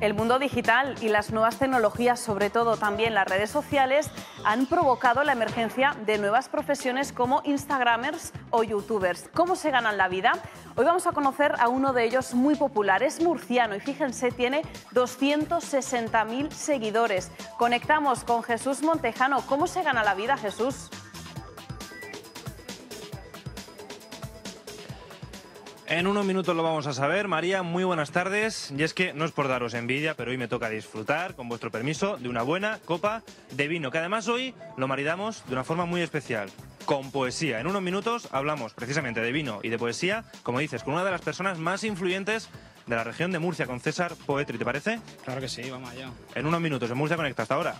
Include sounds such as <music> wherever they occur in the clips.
El mundo digital y las nuevas tecnologías, sobre todo también las redes sociales, han provocado la emergencia de nuevas profesiones como Instagramers o YouTubers. ¿Cómo se ganan la vida? Hoy vamos a conocer a uno de ellos muy popular. Es murciano y fíjense, tiene 260.000 seguidores. Conectamos con Jesús Montejano. ¿Cómo se gana la vida, Jesús? En unos minutos lo vamos a saber. María, muy buenas tardes. Y es que no es por daros envidia, pero hoy me toca disfrutar, con vuestro permiso, de una buena copa de vino, que además hoy lo maridamos de una forma muy especial, con poesía. En unos minutos hablamos precisamente de vino y de poesía, como dices, con una de las personas más influyentes de la región de Murcia, con César Poetri, ¿te parece? Claro que sí, vamos allá. En unos minutos, en Murcia Conecta, hasta ahora.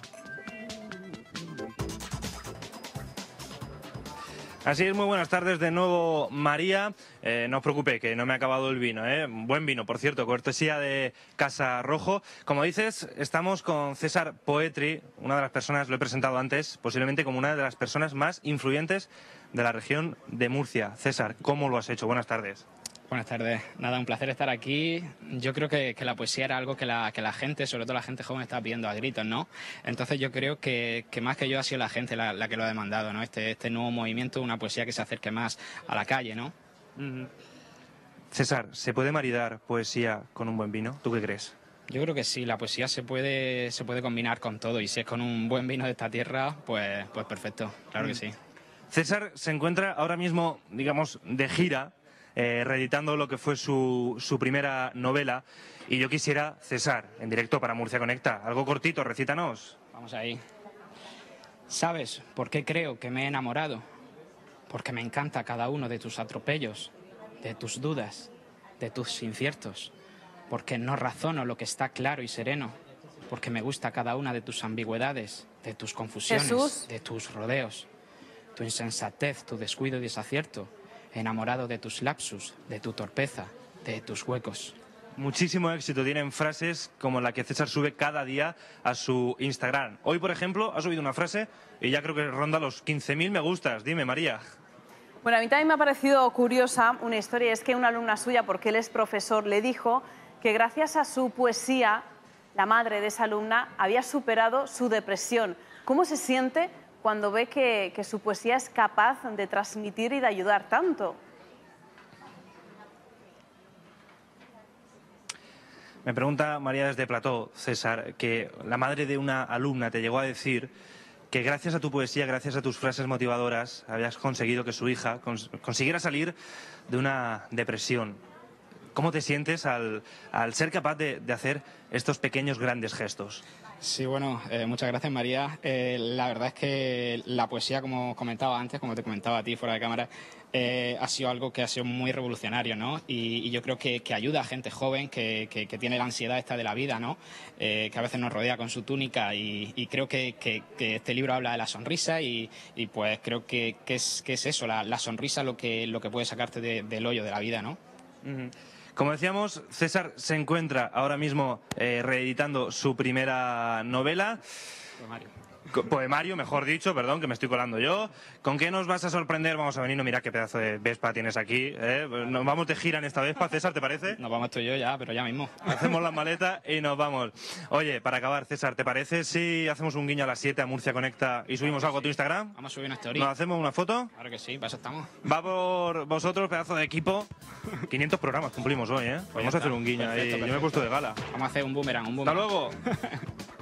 Así es, muy buenas tardes de nuevo, María. Eh, no os preocupe, que no me ha acabado el vino, ¿eh? Buen vino, por cierto, cortesía de Casa Rojo. Como dices, estamos con César Poetri, una de las personas, lo he presentado antes, posiblemente como una de las personas más influyentes de la región de Murcia. César, ¿cómo lo has hecho? Buenas tardes. Buenas tardes. Nada, un placer estar aquí. Yo creo que, la poesía era algo que la, que la, gente, sobre todo la gente joven, estaba pidiendo a gritos, ¿no? Entonces yo creo que, más que yo ha sido la gente la, que lo ha demandado, ¿no? Este, este nuevo movimiento, una poesía que se acerque más a la calle, ¿no? César, ¿se puede maridar poesía con un buen vino? ¿Tú qué crees? Yo creo que sí, la poesía se puede, se puede combinar con todo y si es con un buen vino de esta tierra, pues, pues perfecto, claro que mm. sí. César se encuentra ahora mismo, digamos, de gira eh, reeditando lo que fue su, su, primera novela. Y yo quisiera, César, en directo para Murcia Conecta, algo cortito, recítanos. Vamos ahí. ¿Sabes por qué creo que me he enamorado? Porque me encanta cada uno de tus atropellos, de tus dudas, de tus inciertos. Porque no razono lo que está claro y sereno. Porque me gusta cada una de tus ambigüedades, de tus confusiones, de tus rodeos, tu insensatez, tu descuido y desacierto enamorado de tus lapsus, de tu torpeza, de tus huecos. Muchísimo éxito tienen frases como la que César sube cada día a su Instagram. Hoy, por ejemplo, ha subido una frase y ya creo que ronda los 15.000 me gustas. Dime, María. Bueno, a mí también me ha parecido curiosa una historia. Es que una alumna suya, porque él es profesor, le dijo que gracias a su poesía, la madre de esa alumna había superado su depresión. ¿Cómo se siente cuando ve que, su poesía es capaz de transmitir y de ayudar tanto. Me pregunta María desde Plató, César, que la madre de una alumna te llegó a decir que gracias a tu poesía, gracias a tus frases motivadoras, habías conseguido que su hija consiguiera salir de una depresión. ¿Cómo te sientes al, ser capaz de hacer estos pequeños grandes gestos? Sí, bueno, eh, muchas gracias María. Eh, la verdad es que la poesía, como comentaba antes, como te comentaba a ti fuera de cámara, eh, ha sido algo que ha sido muy revolucionario, ¿no? Y, yo creo que, ayuda a gente joven que, tiene la ansiedad esta de la vida, ¿no? que a veces nos rodea con su túnica y, creo que, este libro habla de la sonrisa y, pues creo que, es, es eso, la, sonrisa lo que, lo que puede sacarte del hoyo de la vida, ¿no? Como decíamos, César se encuentra ahora mismo eh, reeditando su primera novela. Poemario, mejor dicho, perdón, que me estoy colando yo. ¿Con qué nos vas a sorprender? Vamos a venir, no mira qué pedazo de Vespa tienes aquí. ¿eh? Nos vamos de gira en esta Vespa, César, ¿te parece? Nos vamos tú y yo ya, pero ya mismo. Hacemos la maleta y nos vamos. Oye, para acabar, César, ¿te parece si hacemos un guiño a las 7 a Murcia Conecta y subimos algo a tu Instagram? Vamos a subir una story. ¿Nos hacemos una foto? Claro que sí, para eso estamos. Va por vosotros, pedazo de equipo. 500 programas cumplimos hoy, ¿eh? Pues vamos a hacer un guiño ahí. Yo me he puesto de gala. Vamos a hacer un boomerang, un boomerang. ¡Hasta luego! <laughs>